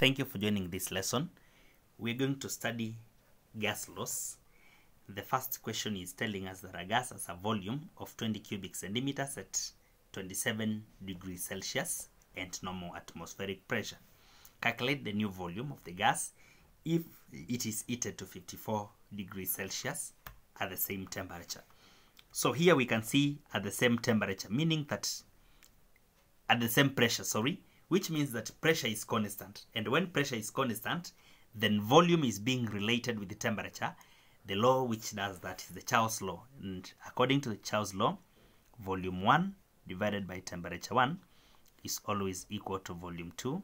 Thank you for joining this lesson. We're going to study gas laws. The first question is telling us that a gas has a volume of 20 cubic centimeters at 27 degrees Celsius and normal atmospheric pressure. Calculate the new volume of the gas if it is heated to 54 degrees Celsius at the same temperature. So here we can see at the same temperature, meaning that at the same pressure, sorry, which means that pressure is constant. And when pressure is constant, then volume is being related with the temperature. The law which does that is the Charles law. And according to the Charles law, volume 1 divided by temperature 1 is always equal to volume 2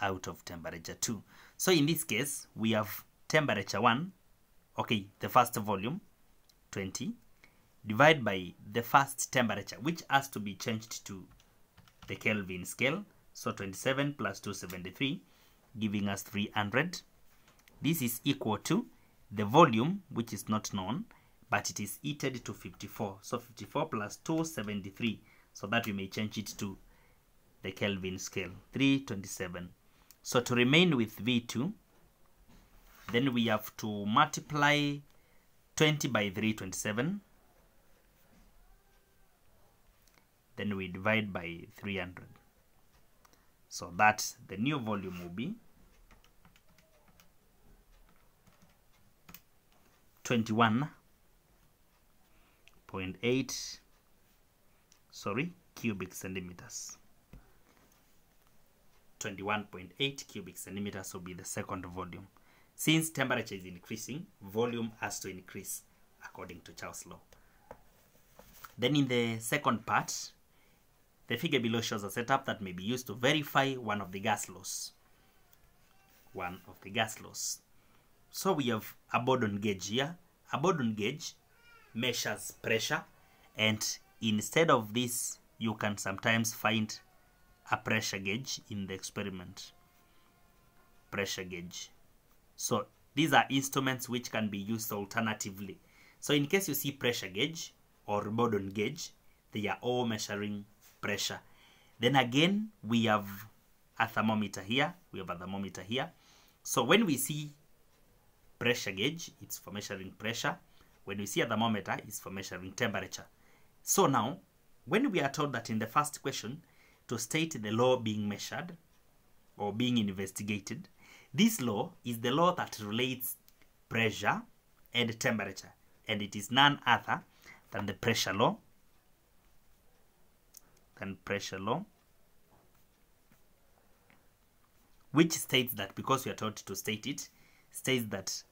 out of temperature 2. So in this case, we have temperature 1, okay, the first volume, 20, divided by the first temperature, which has to be changed to the Kelvin scale. So 27 plus 273, giving us 300. This is equal to the volume, which is not known, but it is heated to 54. So 54 plus 273, so that we may change it to the Kelvin scale, 327. So to remain with V2, then we have to multiply 20 by 327. Then we divide by 300. So that the new volume will be 21.8 sorry cubic centimeters. 21.8 cubic centimeters will be the second volume. Since temperature is increasing volume has to increase according to Charles law. Then in the second part the figure below shows a setup that may be used to verify one of the gas laws one of the gas laws so we have a Bourdon gauge here. A Bourdon gauge measures pressure and instead of this you can sometimes find a pressure gauge in the experiment. Pressure gauge. So these are instruments which can be used alternatively. So in case you see pressure gauge or Bourdon gauge, they are all measuring pressure. Then again, we have a thermometer here. We have a thermometer here. So when we see pressure gauge, it's for measuring pressure. When we see a thermometer, it's for measuring temperature. So now, when we are told that in the first question, to state the law being measured or being investigated, this law is the law that relates pressure and temperature, and it is none other than the pressure law. Than pressure law, which states that because we are told to state it, states that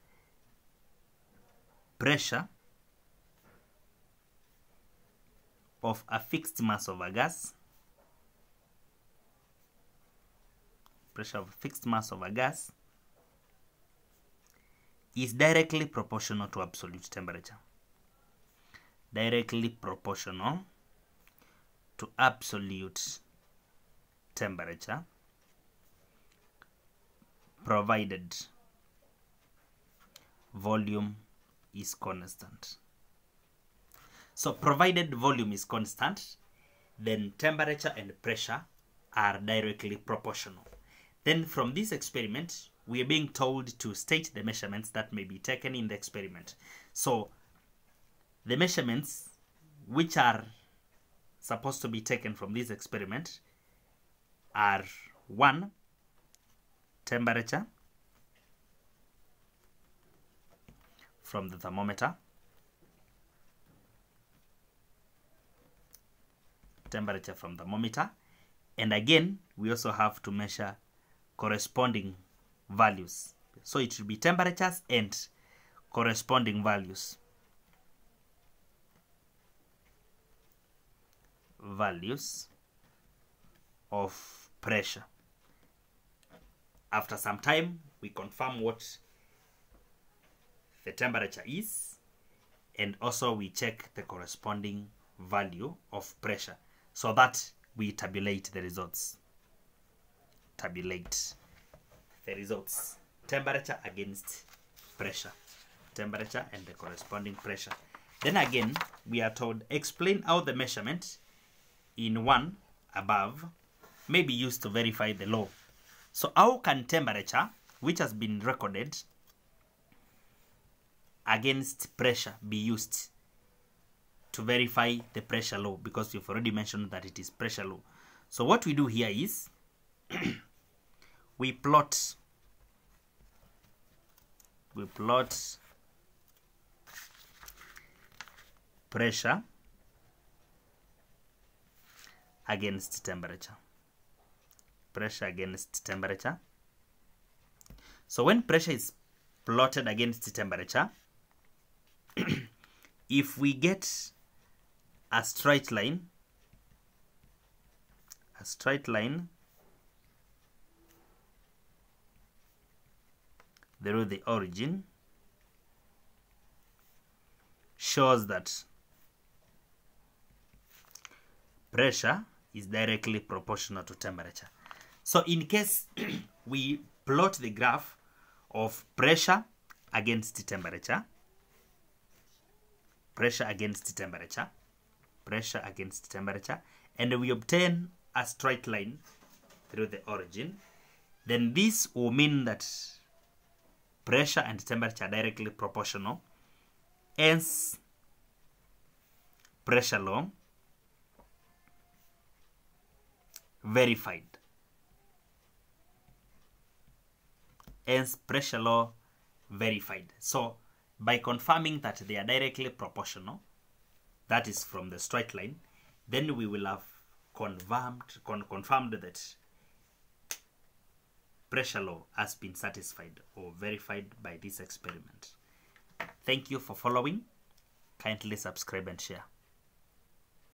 pressure of a fixed mass of a gas pressure of a fixed mass of a gas is directly proportional to absolute temperature. Directly proportional to absolute temperature provided volume is constant. So provided volume is constant, then temperature and pressure are directly proportional. Then from this experiment, we are being told to state the measurements that may be taken in the experiment. So the measurements which are supposed to be taken from this experiment are 1 temperature from the thermometer. Temperature from the thermometer. And again we also have to measure corresponding values. So it should be temperatures and corresponding values values of pressure. After some time we confirm what the temperature is and also we check the corresponding value of pressure so that we tabulate the results. Tabulate the results. Temperature against pressure. Temperature and the corresponding pressure. Then again we are told explain how the measurement in one above may be used to verify the law So how can temperature, which has been recorded against pressure, be used to verify the pressure law? Because we've already mentioned that it is pressure law. So what we do here is we plot we plot pressure against temperature. Pressure against temperature. So when pressure is plotted against temperature if we get a straight line a straight line through the origin shows that pressure is directly proportional to temperature. So in case we plot the graph of pressure against temperature, pressure against temperature, pressure against temperature, and we obtain a straight line through the origin, then this will mean that pressure and temperature are directly proportional. Hence, pressure law verified. Hence, pressure law verified. So, by confirming that they are directly proportional, that is from the straight line, then we will have confirmed, con confirmed that pressure law has been satisfied or verified by this experiment. Thank you for following. Kindly subscribe and share.